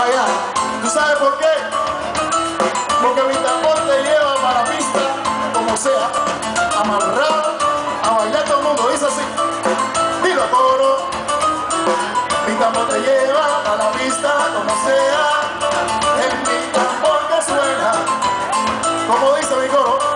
¿Tú sabes por qué? Porque mi tambor te lleva para la pista, como sea, amarrado, a bailar todo el mundo. Dice así, dilo coro. Mi tambor te lleva para la pista, como sea, en mi tambor que suena. Como dice mi coro.